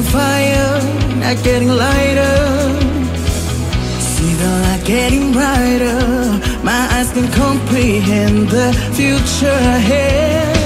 catching fire, not getting lighter. See the light getting brighter. My eyes can comprehend the future ahead.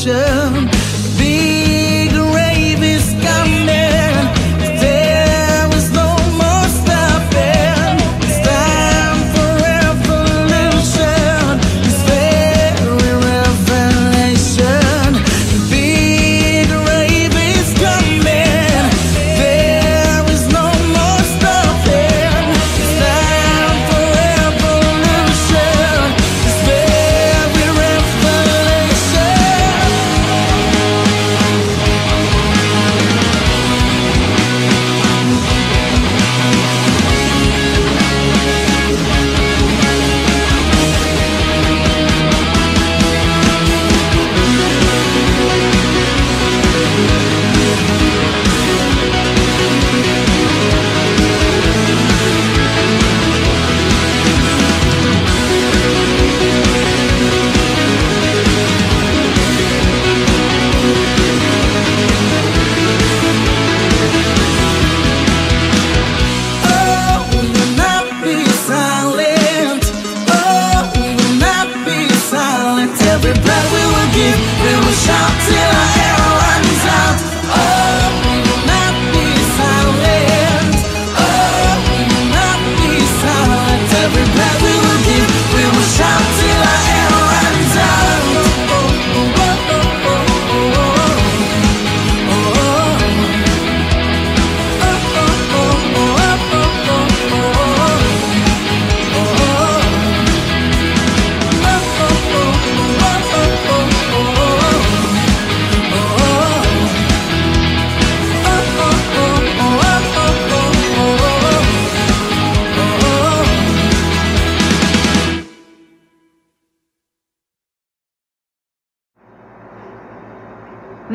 show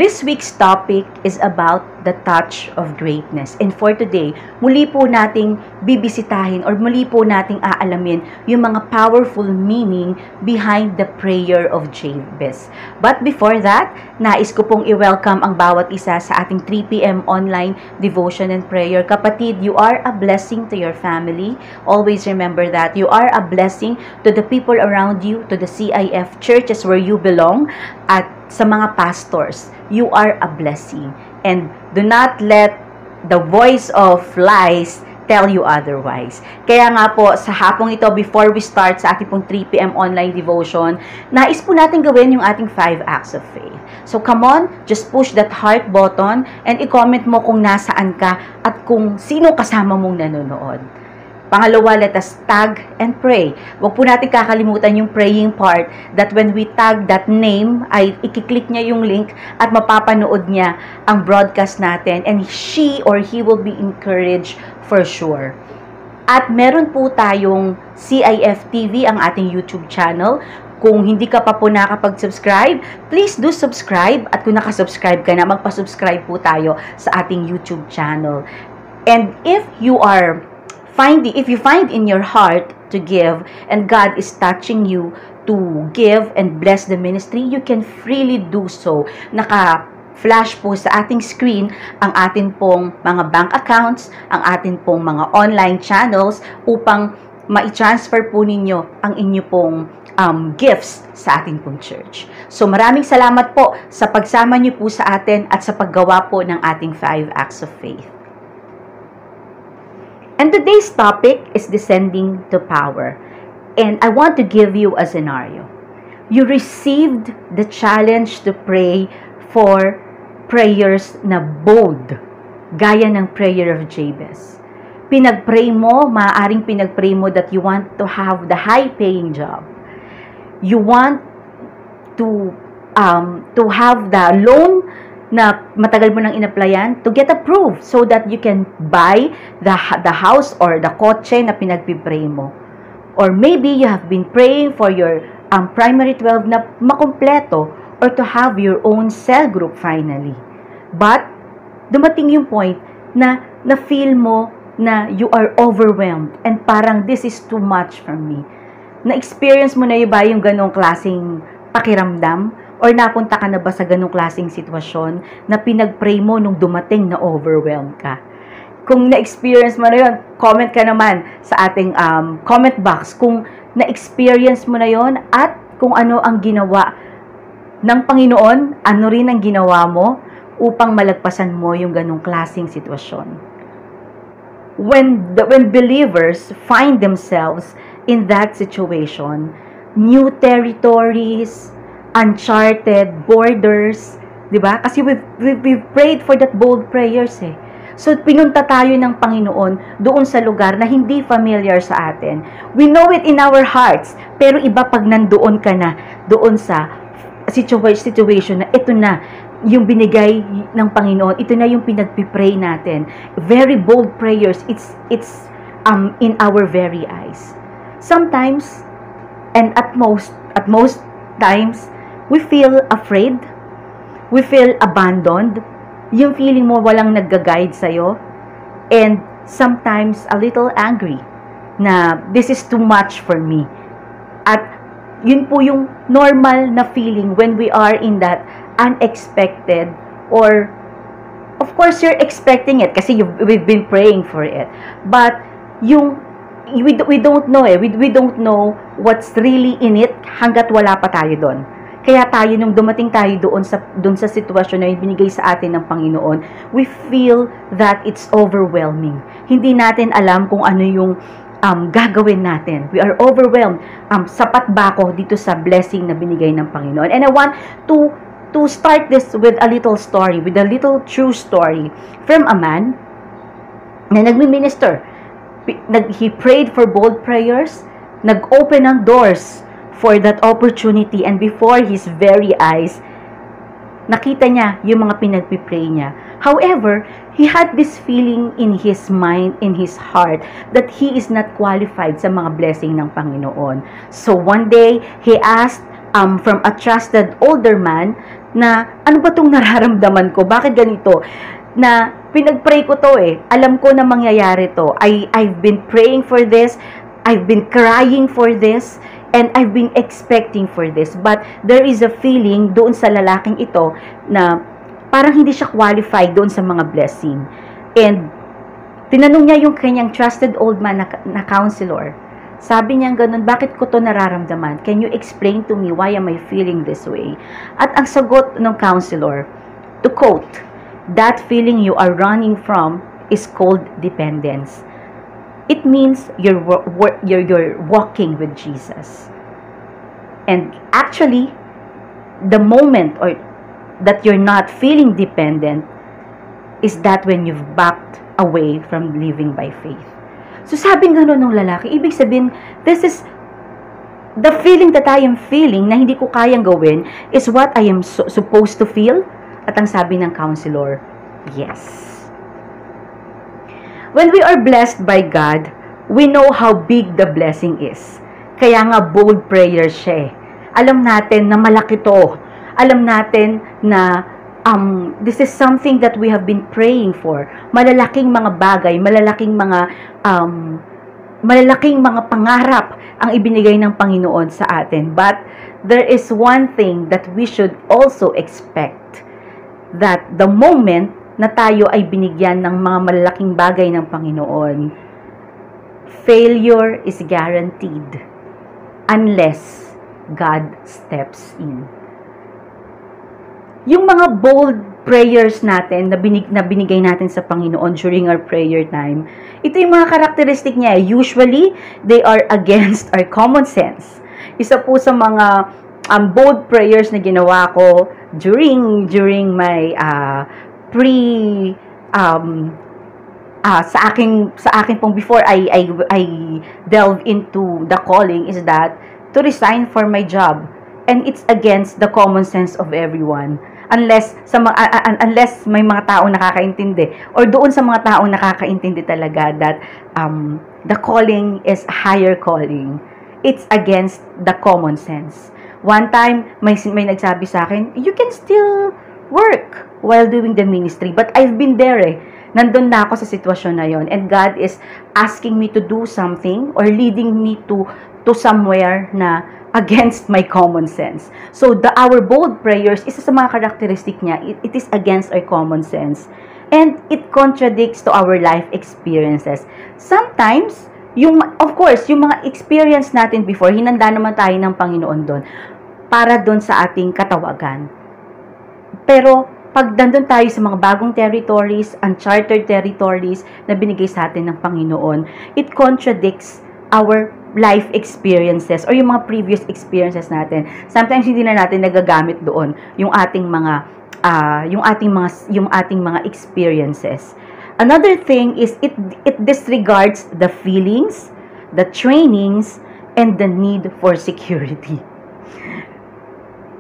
This week's topic is about the touch of greatness. And for today, muli po nating bibisitahin or muli po nating aalamin yung mga powerful meaning behind the prayer of Jabez. But before that, nais ko pong i-welcome ang bawat isa sa ating 3pm online devotion and prayer. Kapatid, you are a blessing to your family. Always remember that. You are a blessing to the people around you, to the CIF churches where you belong, at sa mga pastors, you are a blessing. And do not let the voice of lies tell you otherwise. Kaya nga po, sa hapong ito, before we start sa ating pong 3pm online devotion, nais po natin gawin yung ating 5 acts of faith. So come on, just push that heart button and i-comment mo kung nasaan ka at kung sino kasama mong nanonood. Pangalawa, let us tag and pray. Huwag po natin kakalimutan yung praying part that when we tag that name, ay ikiklik niya yung link at mapapanood niya ang broadcast natin and she or he will be encouraged for sure. At meron po tayong CIF TV, ang ating YouTube channel. Kung hindi ka pa po nakapag-subscribe, please do subscribe. At kung nakasubscribe ka na, magpa-subscribe po tayo sa ating YouTube channel. And if you are find if you find in your heart to give and God is touching you to give and bless the ministry, you can freely do so. Naka flash po sa ating screen ang atin pong mga bank accounts, ang atin pong mga online channels upang ma-transfer po ninyo ang inyo pong um, gifts sa ating pong church. So maraming salamat po sa pagsama niyo po sa atin at sa paggawa po ng ating five acts of faith. And today's topic is descending to power. And I want to give you a scenario. You received the challenge to pray for prayers na bold, gaya ng prayer of Jabez. Pinagpray mo, maaaring pinagpray mo that you want to have the high-paying job. You want to um, to have the loan na matagal mo nang inaplayan to get approved so that you can buy the, the house or the kotse na pinagpipray mo. Or maybe you have been praying for your um, primary 12 na makompleto or to have your own cell group finally. But, dumating yung point na na-feel mo na you are overwhelmed and parang this is too much for me. Na-experience mo na yung ba yung ganong klaseng pakiramdam? Or napunta ka na ba sa ganong klaseng sitwasyon na pinag-pray mo nung dumating na overwhelmed ka? Kung na-experience mo na yun, comment ka naman sa ating um, comment box kung na-experience mo na yon at kung ano ang ginawa ng Panginoon, ano rin ang ginawa mo upang malagpasan mo yung ganong klaseng sitwasyon. When, the, when believers find themselves in that situation, new territories, uncharted borders, 'di ba? Kasi we've, we've, we've prayed for that bold prayers eh. So, pinunta tayo ng Panginoon doon sa lugar na hindi familiar sa atin. We know it in our hearts, pero iba pag nandoon ka na, doon sa situation na ito na, yung binigay ng Panginoon, ito na yung pinagpipray natin. Very bold prayers, it's, it's um, in our very eyes. Sometimes, and at most, at most times, we feel afraid, we feel abandoned, yung feeling mo walang nagga-guide sa'yo, and sometimes a little angry na this is too much for me. At yun po yung normal na feeling when we are in that unexpected or of course you're expecting it kasi you, we've been praying for it. But yung we, we don't know eh. We, we don't know what's really in it hanggat wala pa tayo doon. Kaya tayo, nung dumating tayo doon sa, doon sa sitwasyon na binigay sa atin ng Panginoon, we feel that it's overwhelming. Hindi natin alam kung ano yung um, gagawin natin. We are overwhelmed. Um, sapat ba ako dito sa blessing na binigay ng Panginoon? And I want to to start this with a little story, with a little true story from a man na nagmi-minister. Nag, he prayed for bold prayers, nag-open ng doors for that opportunity and before his very eyes, nakita niya yung mga pinagpipray niya. However, he had this feeling in his mind, in his heart, that he is not qualified sa mga blessing ng Panginoon. So one day, he asked um, from a trusted older man na ano ba tong nararamdaman ko? Bakit ganito? Na pinagpray ko to eh. Alam ko na mangyayari to. I, I've been praying for this. I've been crying for this. And I've been expecting for this. But there is a feeling doon sa lalaking ito na parang hindi siya qualified doon sa mga blessing. And tinanong niya yung kanyang trusted old man na, na counselor. Sabi niya ganun, bakit ko to nararamdaman? Can you explain to me why am I feeling this way? At ang sagot ng counselor, to quote, that feeling you are running from is called dependence. It means you're, you're, you're walking with Jesus. And actually, the moment or that you're not feeling dependent is that when you've backed away from living by faith. So sabi nga ng lalaki, ibig sabihin, this is the feeling that I am feeling na hindi ko kayang gawin is what I am so, supposed to feel. At ang sabi ng counselor, yes. When we are blessed by God, we know how big the blessing is. Kaya nga bold prayer siya. Eh. Alam natin na malaki to. Alam natin na um, this is something that we have been praying for. Malalaking mga bagay, malalaking mga um, malalaking mga pangarap ang ibinigay ng Panginoon sa atin. But there is one thing that we should also expect that the moment na tayo ay binigyan ng mga malalaking bagay ng Panginoon, failure is guaranteed unless God steps in yung mga bold prayers natin na, binig, na binigay natin sa Panginoon during our prayer time, ito yung mga karakteristik niya. Usually, they are against our common sense. Isa po sa mga um, bold prayers na ginawa ko during during my uh, pre um, uh, sa aking sa akin pong before I I I delve into the calling is that to resign for my job and it's against the common sense of everyone. Unless sa mga uh, unless may mga taong nakakaintindi or doon sa mga taong nakakaintindi talaga that um, the calling is a higher calling. It's against the common sense. One time may may nagsabi sa akin you can still work while doing the ministry but I've been there eh nandun na ako sa sitwasyon na yon and God is asking me to do something or leading me to to somewhere na against my common sense. So, the our bold prayers, isa sa mga karakteristik niya, it, it is against our common sense. And it contradicts to our life experiences. Sometimes, yung, of course, yung mga experience natin before, hinanda naman tayo ng Panginoon doon para doon sa ating katawagan. Pero, pag nandun tayo sa mga bagong territories, uncharted territories na binigay sa atin ng Panginoon, it contradicts our life experiences or yung mga previous experiences natin. Sometimes hindi na natin nagagamit doon yung ating mga uh, yung ating mga yung ating mga experiences. Another thing is it it disregards the feelings, the trainings and the need for security.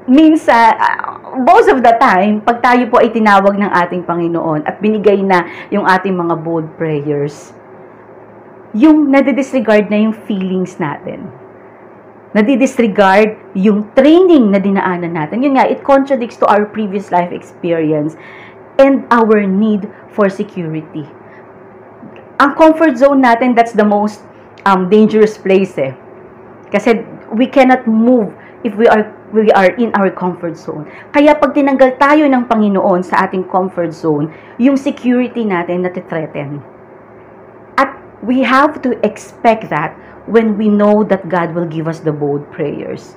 Minsan, uh, most of the time, pag tayo po ay tinawag ng ating Panginoon at binigay na yung ating mga bold prayers, yung nadidisregard na yung feelings natin. Nadidisregard yung training na dinaanan natin. Yun nga, it contradicts to our previous life experience and our need for security. Ang comfort zone natin, that's the most um, dangerous place eh. Kasi we cannot move if we are we are in our comfort zone. Kaya pag tinanggal tayo ng Panginoon sa ating comfort zone, yung security natin natithreaten we have to expect that when we know that God will give us the bold prayers.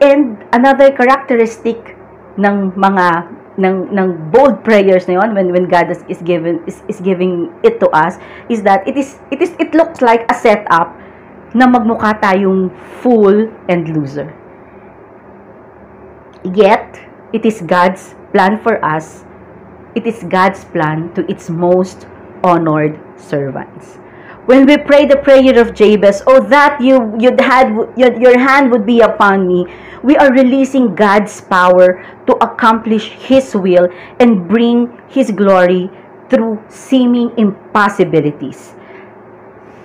And another characteristic ng mga ng ng bold prayers na yon when when God is, is given is, is giving it to us is that it is it is it looks like a setup na magmukha tayong fool and loser. Yet, it is God's plan for us. It is God's plan to its most honored servants. When we pray the prayer of Jabez, oh that you you'd had your, your hand would be upon me, we are releasing God's power to accomplish His will and bring His glory through seeming impossibilities.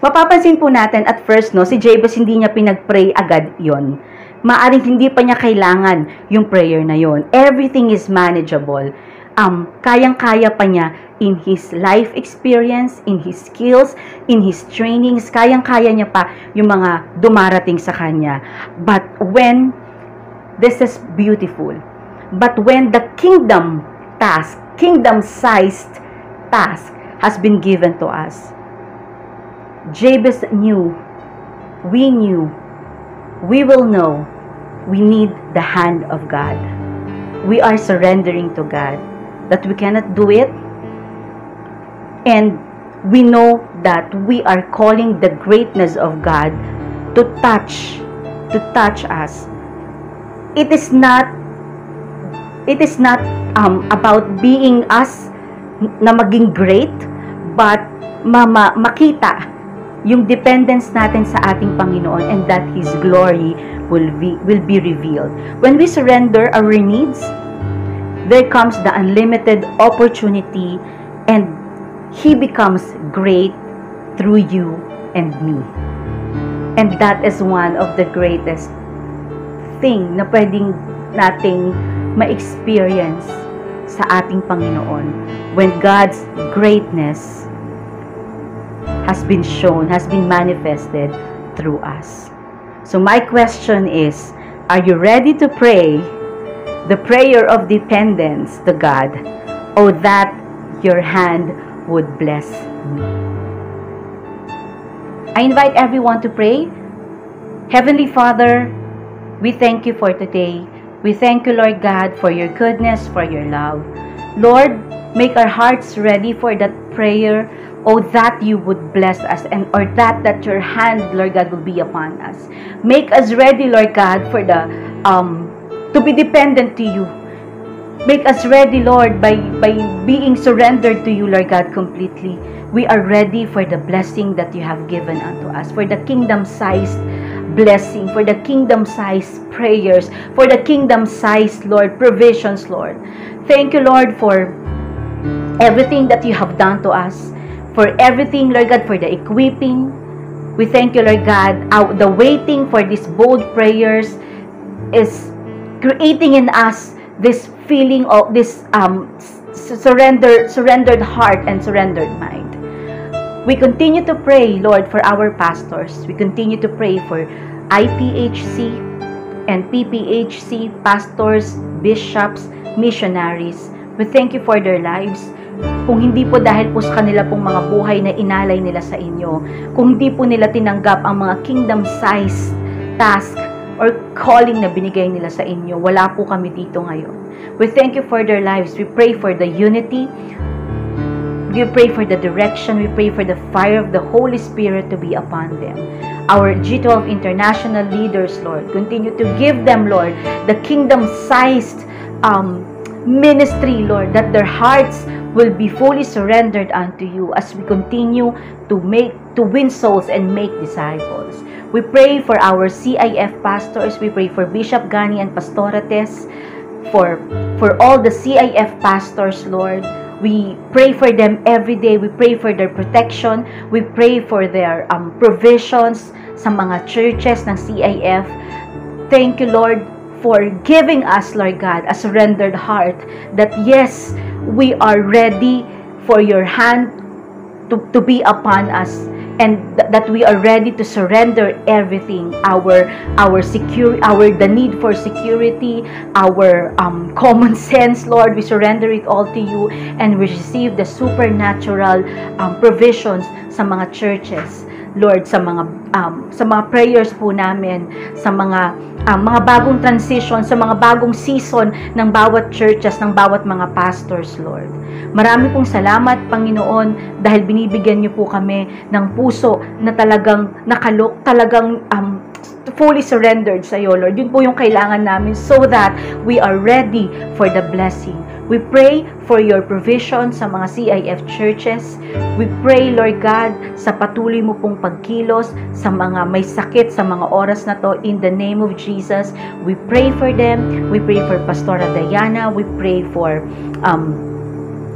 Mapapansin po natin at first, no, si Jabez hindi niya pinagpray agad yon. maaring hindi pa niya kailangan yung prayer na yon. Everything is manageable. Um, kayang-kaya pa niya in his life experience, in his skills, in his trainings, kayang-kaya niya pa yung mga dumarating sa kanya. But when, this is beautiful, but when the kingdom task, kingdom-sized task has been given to us, Jabez knew, we knew, we will know, we need the hand of God. We are surrendering to God, that we cannot do it, and we know that we are calling the greatness of God to touch, to touch us. It is not, it is not um, about being us na maging great, but mama, makita yung dependence natin sa ating Panginoon and that His glory will be, will be revealed. When we surrender our needs, there comes the unlimited opportunity and He becomes great through you and me. And that is one of the greatest thing na pwedeng nating ma-experience sa ating Panginoon when God's greatness has been shown, has been manifested through us. So, my question is Are you ready to pray the prayer of dependence to God, or that your hand would bless me? I invite everyone to pray. Heavenly Father, we thank you for today. We thank you, Lord God, for your goodness, for your love. Lord, make our hearts ready for that prayer Oh, that you would bless us and or that that your hand, Lord God, will be upon us. Make us ready, Lord God, for the um to be dependent to you. Make us ready, Lord, by by being surrendered to you, Lord God, completely. We are ready for the blessing that you have given unto us, for the kingdom-sized blessing, for the kingdom-sized prayers, for the kingdom-sized, Lord, provisions, Lord. Thank you, Lord, for everything that you have done to us for everything, Lord God, for the equipping. We thank you, Lord God. The waiting for these bold prayers is creating in us this feeling of this um, surrender, surrendered heart and surrendered mind. We continue to pray, Lord, for our pastors. We continue to pray for IPHC and PPHC pastors, bishops, missionaries. We thank you for their lives. Kung hindi po dahil po sa kanila pong mga buhay na inalay nila sa inyo, kung hindi po nila tinanggap ang mga kingdom-sized task or calling na binigay nila sa inyo, wala po kami dito ngayon. We thank you for their lives. We pray for the unity. We pray for the direction. We pray for the fire of the Holy Spirit to be upon them. Our G12 international leaders, Lord, continue to give them, Lord, the kingdom-sized um, ministry, Lord, that their hearts will be fully surrendered unto you as we continue to make to win souls and make disciples. We pray for our CIF pastors, we pray for Bishop Gani and Pastorates, for for all the CIF pastors, Lord. We pray for them every day. We pray for their protection. We pray for their um, provisions sa mga churches ng CIF. Thank you, Lord, for giving us, Lord God, a surrendered heart that yes, we are ready for your hand to, to be upon us and th- that we are ready to surrender everything our our secure our the need for security our um, common sense lord. We surrender it all to you and we receive the supernatural um, provisions sa mga churches Lord sa mga um, sa mga prayers po namin sa mga um, mga bagong transition sa mga bagong season ng bawat churches ng bawat mga pastors Lord. Marami pong salamat Panginoon dahil binibigyan niyo po kami ng puso na talagang nakalok talagang um, fully surrendered sa iyo Lord. Yun po yung kailangan namin so that we are ready for the blessing We pray for your provision sa mga CIF churches. We pray, Lord God, sa patuloy mo pong pagkilos sa mga may sakit sa mga oras na to in the name of Jesus. We pray for them. We pray for Pastora Diana. We pray for um,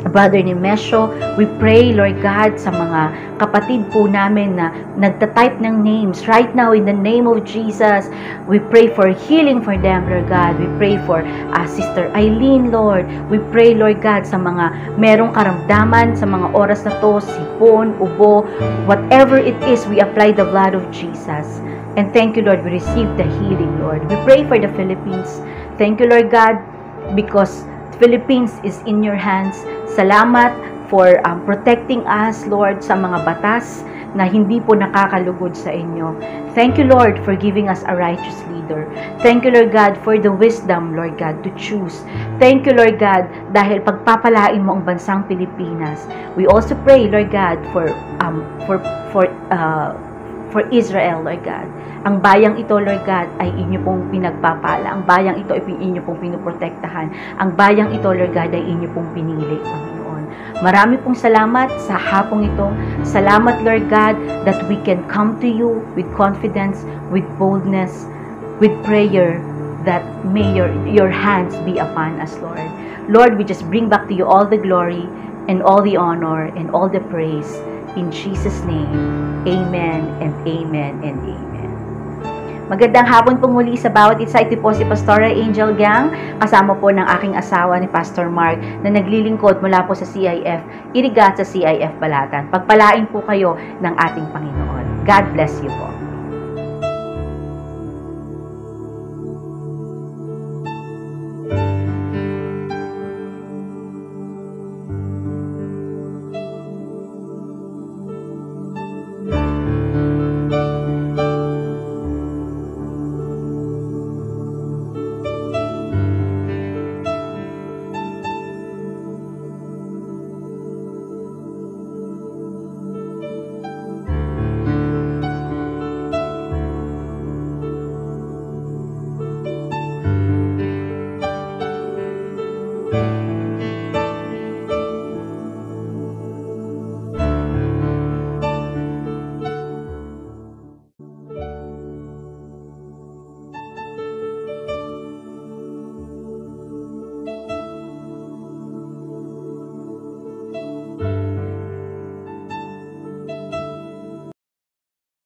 Brother Nemesio. We pray, Lord God, sa mga kapatid po namin na nagtatype ng names right now in the name of Jesus. We pray for healing for them, Lord God. We pray for uh, Sister Eileen, Lord. We pray, Lord God, sa mga merong karamdaman sa mga oras na to, sipon, ubo, whatever it is, we apply the blood of Jesus. And thank you, Lord, we receive the healing, Lord. We pray for the Philippines. Thank you, Lord God, because Philippines is in your hands. Salamat for um, protecting us, Lord, sa mga batas na hindi po nakakalugod sa inyo. Thank you, Lord, for giving us a righteous leader. Thank you, Lord God, for the wisdom, Lord God, to choose. Thank you, Lord God, dahil pagpapalain mo ang bansang Pilipinas. We also pray, Lord God, for um for for uh, for Israel, Lord God. Ang bayang ito, Lord God, ay inyo pong pinagpapala. Ang bayang ito ay inyo pong pinuprotektahan. Ang bayang ito, Lord God, ay inyo pong pinili, Panginoon. Marami pong salamat sa hapong ito. Salamat, Lord God, that we can come to you with confidence, with boldness, with prayer, that may your, your hands be upon us, Lord. Lord, we just bring back to you all the glory and all the honor and all the praise. In Jesus' name, amen and amen and amen. Magandang hapon po muli sa bawat isa. Ito po si Pastora Angel Gang, kasama po ng aking asawa ni Pastor Mark na naglilingkod mula po sa CIF, Irigat sa CIF Balatan. Pagpalain po kayo ng ating Panginoon. God bless you po.